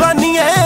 ਜਵਾਨੀ ਐ